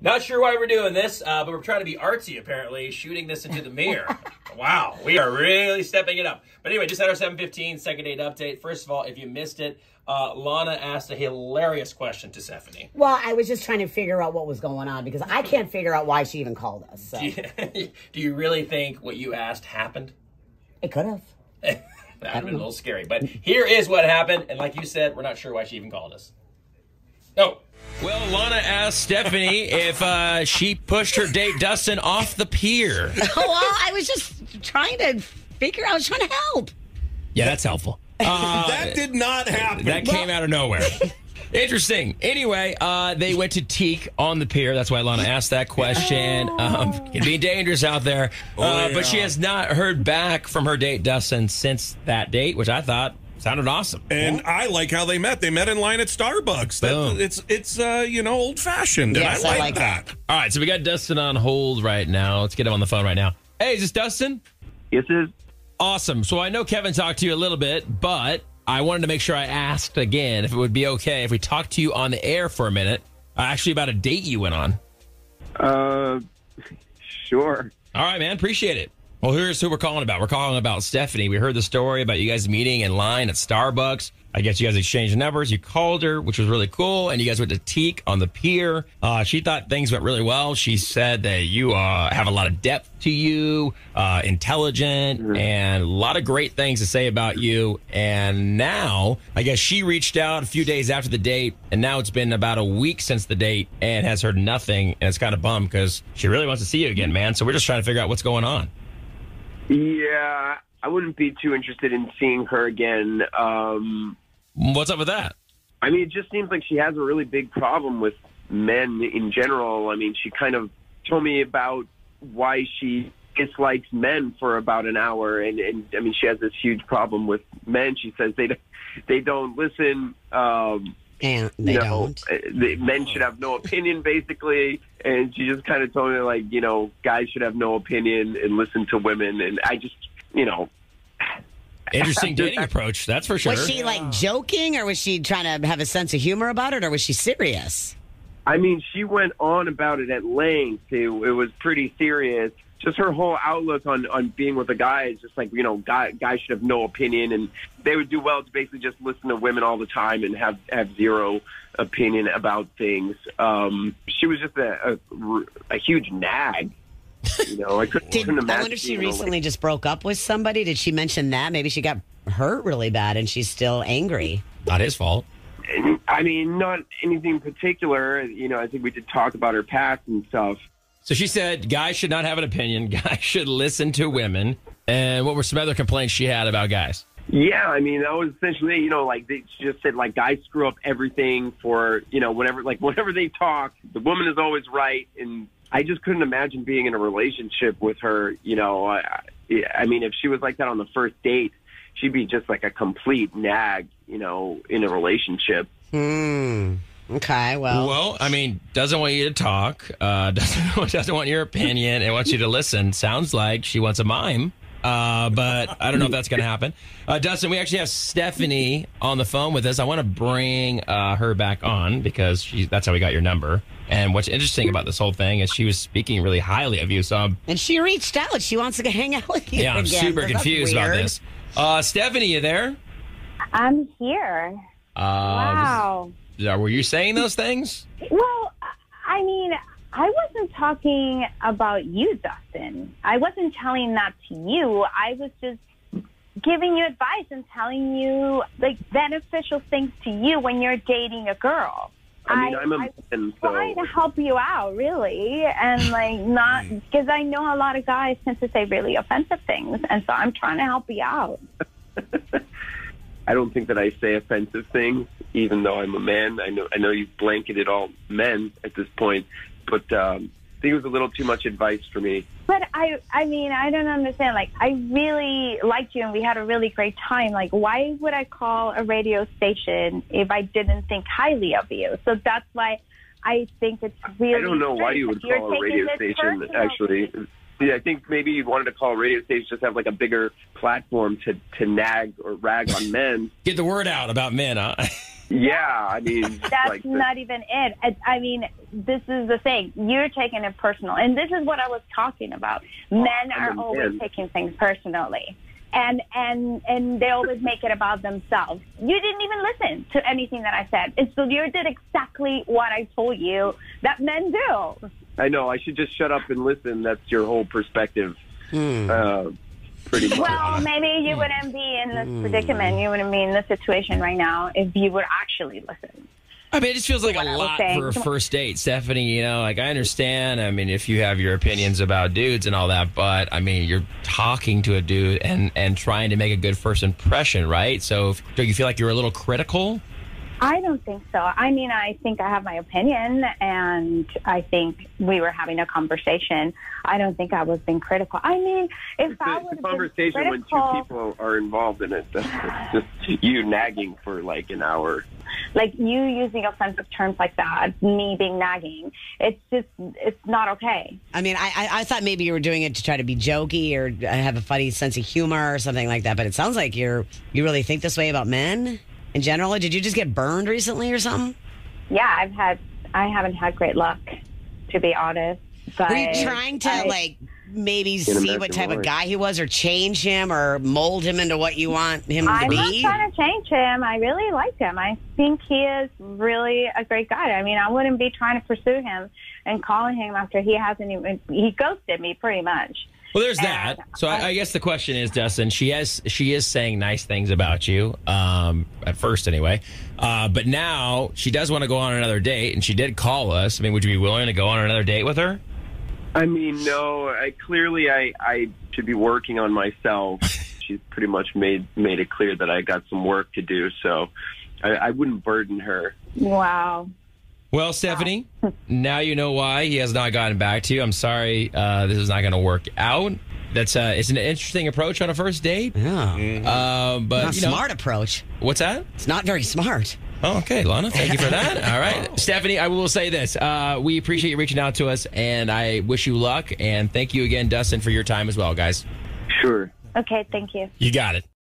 Not sure why we're doing this, uh, but we're trying to be artsy, apparently, shooting this into the mirror. wow, we are really stepping it up. But anyway, just had our 715 second date update. First of all, if you missed it, uh, Launa asked a hilarious question to Stephanie. Well, I was just trying to figure out what was going on because I can't figure out why she even called us. So. Do you, do you really think what you asked happened? It could have. that would have been a little scary. But here is what happened. And like you said, we're not sure why she even called us. Oh. Well, Launa asked Stephanie if uh, she pushed her date Dustin off the pier. oh, well, I was just trying to figure out, I was trying to help. Yeah, that's helpful. Uh, that did not happen. That came out of nowhere. Interesting. Anyway, uh, they went to Teak on the pier. That's why Launa asked that question. Um, it can be dangerous out there. Uh, Oh, yeah. But she has not heard back from her date, Dustin, since that date, which I thought sounded awesome. And I like how they met. They met in line at Starbucks. That, Boom. it's it's uh, you know old fashioned, and Yes, I I like, like that. All right, so we got Dustin on hold right now. Let's get him on the phone right now. Hey, is this Dustin? Yes, it is. Awesome. So I know Kevin talked to you a little bit, but I wanted to make sure I asked again if it would be okay if we talked to you on the air for a minute, uh, actually about a date you went on. Uh, sure. All right, man. Appreciate it. Well, here's who we're calling about. We're calling about Stephanie. We heard the story about you guys meeting in line at Starbucks. I guess you guys exchanged numbers. You called her, which was really cool. And you guys went to Teak on the pier. Uh, she thought things went really well. She said that you uh, have a lot of depth to you, uh, intelligent, and a lot of great things to say about you. And now, I guess she reached out a few days after the date. And now it's been about a week since the date and has heard nothing. And it's kind of bummed because she really wants to see you again, man. So we're just trying to figure out what's going on. Yeah, I wouldn't be too interested in seeing her again. Um, What's up with that? I mean, it just seems like she has a really big problem with men in general. I mean, she kind of told me about why she dislikes men for about an hour, and and I mean, she has this huge problem with men. She says they don't- they don't listen. Um, And they you know, don't. uh, the men should have no opinion, basically. And she just kind of told me, like, you know, guys should have no opinion and listen to women. And I just, you know, Interesting dating approach, that's for sure. Was she like joking or was she trying to have a sense of humor about it or was she serious? I mean, she went on about it at length. It, it was pretty serious. Just her whole outlook on on being with a guy is just like you know, guy, guys should have no opinion, and they would do well to basically just listen to women all the time and have have zero opinion about things. Um, she was just a, a, a huge nag. You know, I couldn't, Did, couldn't I wonder if she being in a recently just broke up with somebody. Did she mention that? Maybe she got hurt really bad and she's still angry. Not his fault. I mean, not anything particular. You know, I think we did talk about her past and stuff. So she said guys should not have an opinion. Guys should listen to women. And what were some other complaints she had about guys? Yeah, I mean, that was essentially, you know, like they she just said, like guys screw up everything for, you know, whenever, like whenever they talk, the woman is always right, and I just couldn't imagine being in a relationship with her. You know, I, I mean, if she was like that on the first date, she'd be just like a complete nag, you know, in a relationship. Hmm. Okay, well. Well, I mean, doesn't want you to talk. Uh, doesn't doesn't want your opinion. and wants you to listen. Sounds like she wants a mime. Uh, but I don't know if that's going to happen. Uh, Dustin, we actually have Stephanie on the phone with us. I want to bring uh, her back on because she, that's how we got your number. And what's interesting about this whole thing is she was speaking really highly of you. So I'm, And she reached out. She wants to hang out with you. yeah, I'm again. super That's confused about this. Uh, Stephanie, you there? I'm here. Uh, wow. was- were you saying those things? Well, I mean, I wasn't talking about you, Dustin. I wasn't telling that to you. I was just giving you advice and telling you like beneficial things to you when you're dating a girl. I mean, I'm a I, man, trying to help you out, really, and like not because I know a lot of guys tend to say really offensive things, and so I'm trying to help you out. I don't think that I say offensive things, even though I'm a man. I know I know you've blanketed all men at this point, but um, I think it was a little too much advice for me. But I, I mean, I don't understand. Like, I really liked you, and we had a really great time. Like, why would I call a radio station if I didn't think highly of you? So that's why I think it's really. I don't know why strange you that would call a radio station. personal. Actually, yeah, I think maybe you wanted to call radio stations just have like a bigger platform to to nag or rag on men. Get the word out about men, huh? Yeah, I mean, That's like the- not even it. I, I mean, this is the thing. You're taking it personal. And this is what I was talking about. Oh, men are I'm always man. taking things personally. And, and and they always make it about themselves. You didn't even listen to anything that I said. And so you did exactly what I told you that men do. I know. I should just shut up and listen. That's your whole perspective. Hmm. Uh, pretty much. Well, maybe you hmm. wouldn't be in this hmm. predicament. You wouldn't be in this situation right now if you would actually listen. I mean, it just feels like a What lot saying. for a first date, Stephanie. You know, like I understand. I mean, if you have your opinions about dudes and all that, but I mean, you're talking to a dude and and trying to make a good first impression, right? So, if, do you feel like you're a little critical? I don't think so. I mean, I think I have my opinion, and I think we were having a conversation. I don't think I was being critical. I mean, if I It's would a conversation when two people are involved in it. That's just you nagging for like an hour. like you using offensive terms like that, me being nagging, it's just it's not okay. I mean, I, I I thought maybe you were doing it to try to be jokey or have a funny sense of humor or something like that. But it sounds like you're you really think this way about men in general. Did you just get burned recently or something? Yeah, I've had I haven't had great luck, to be honest. But Were you trying to I- like maybe see imagine what type why. of guy he was, or change him, or mold him into what you want him to be? I'm not trying to change him. I really like him. I think he is really a great guy. I mean, I wouldn't be trying to pursue him and calling him after he hasn't even he ghosted me pretty much. Well, there's that. So I, I guess the question is, Dustin, she has she is saying nice things about you, um, at first anyway. Uh, but now she does want to go on another date, and she did call us. I mean, would you be willing to go on another date with her? I mean, no. I clearly I I should be working on myself. She's pretty much made made it clear that I got some work to do. So I, I wouldn't burden her. Wow. Well, Stephanie, now you know why he has not gotten back to you. I'm sorry, uh, this is not going to work out. That's uh, it's an interesting approach on a first date. Yeah, Uh, but not you know, smart approach. what's that? It's not very smart. Oh, okay, Launa. Thank you for that. All right, Stephanie. I will say this: uh, we appreciate you reaching out to us, and I wish you luck. And thank you again, Dustin, for your time as well, guys. Sure. Okay, thank you. You got it.